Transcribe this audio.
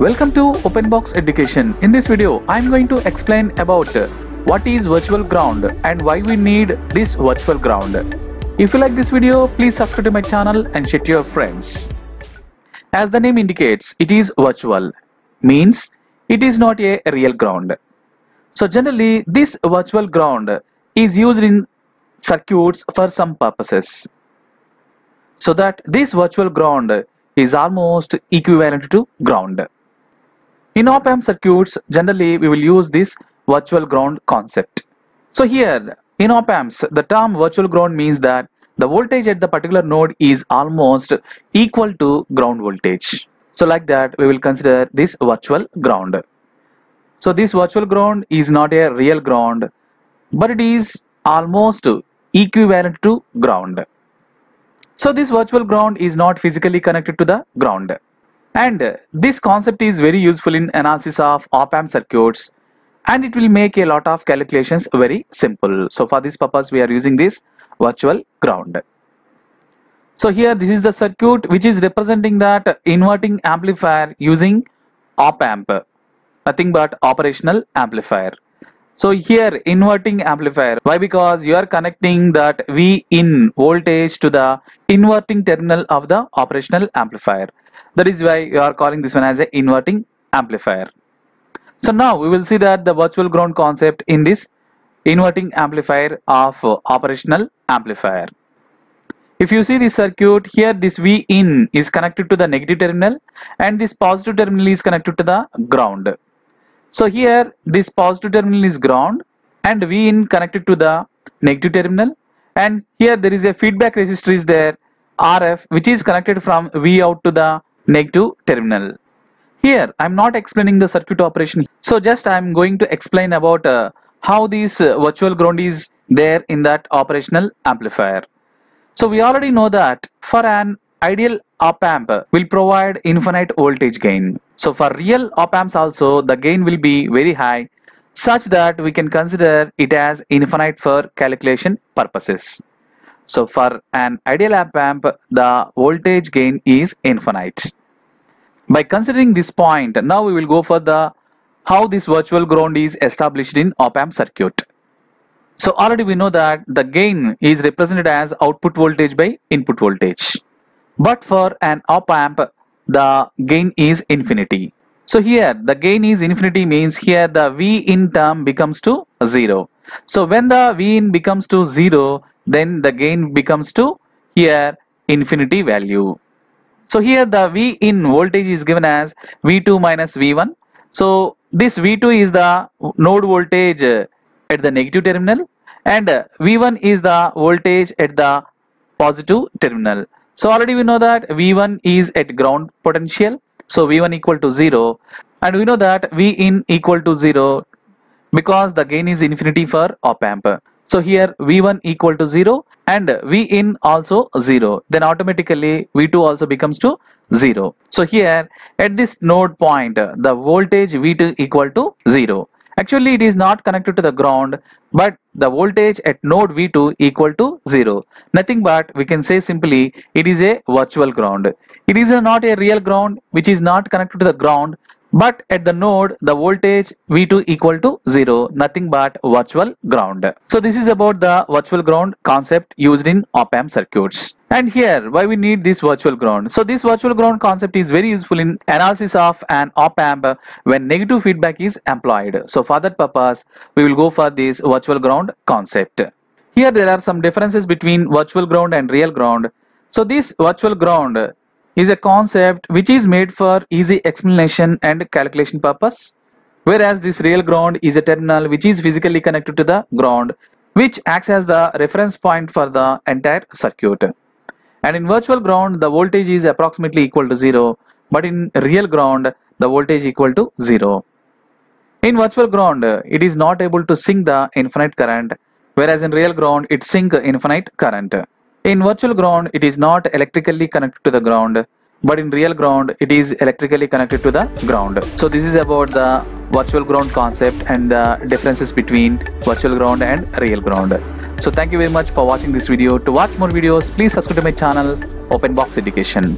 Welcome to OpenBox Education. In this video, I am going to explain about what is virtual ground and why we need this virtual ground. If you like this video, please subscribe to my channel and share to your friends. As the name indicates, it is virtual, means it is not a real ground. So generally, this virtual ground is used in circuits for some purposes. So that this virtual ground is almost equivalent to ground. In op-amp circuits, generally we will use this virtual ground concept. So here, in op-amps, the term virtual ground means that the voltage at the particular node is almost equal to ground voltage. So like that, we will consider this virtual ground. So this virtual ground is not a real ground, but it is almost equivalent to ground. So this virtual ground is not physically connected to the ground. And uh, this concept is very useful in analysis of op-amp circuits and it will make a lot of calculations very simple. So for this purpose we are using this virtual ground. So here this is the circuit which is representing that inverting amplifier using op-amp, nothing but operational amplifier. So here inverting amplifier, why? Because you are connecting that V in voltage to the inverting terminal of the operational amplifier. That is why you are calling this one as a inverting amplifier. So now we will see that the virtual ground concept in this inverting amplifier of operational amplifier. If you see this circuit here this V in is connected to the negative terminal and this positive terminal is connected to the ground. So here this positive terminal is ground and V in connected to the negative terminal and here there is a feedback resistor is there RF which is connected from V out to the negative terminal. Here I am not explaining the circuit operation so just I am going to explain about uh, how this uh, virtual ground is there in that operational amplifier. So we already know that for an ideal op amp will provide infinite voltage gain. So for real op amps also the gain will be very high such that we can consider it as infinite for calculation purposes. So for an ideal op amp the voltage gain is infinite. By considering this point now we will go for the how this virtual ground is established in op amp circuit. So already we know that the gain is represented as output voltage by input voltage. But for an op amp, the gain is infinity. So here the gain is infinity means here the V in term becomes to 0. So when the V in becomes to 0, then the gain becomes to here infinity value. So here the V in voltage is given as V2 minus V1. So this V2 is the node voltage at the negative terminal and V1 is the voltage at the positive terminal. So already we know that V1 is at ground potential. So V1 equal to 0 and we know that V in equal to 0 because the gain is infinity for op amp. So here V1 equal to 0 and V in also 0 then automatically V2 also becomes to 0. So here at this node point the voltage V2 equal to 0. Actually it is not connected to the ground but the voltage at node V2 equal to 0. Nothing but we can say simply it is a virtual ground. It is a not a real ground which is not connected to the ground but at the node the voltage V2 equal to 0 nothing but virtual ground. So this is about the virtual ground concept used in op-amp circuits. And here why we need this virtual ground. So this virtual ground concept is very useful in analysis of an op-amp when negative feedback is employed. So for that purpose we will go for this virtual ground concept. Here there are some differences between virtual ground and real ground. So this virtual ground is a concept which is made for easy explanation and calculation purpose. Whereas this real ground is a terminal which is physically connected to the ground which acts as the reference point for the entire circuit. And in virtual ground the voltage is approximately equal to 0 but in real ground the voltage equal to 0 in virtual ground it is not able to sink the infinite current whereas in real ground it sink infinite current. In virtual ground, it is not electrically connected to the ground, but in real ground, it is electrically connected to the ground. So this is about the virtual ground concept and the differences between virtual ground and real ground. So thank you very much for watching this video. To watch more videos, please subscribe to my channel, OpenBox Education.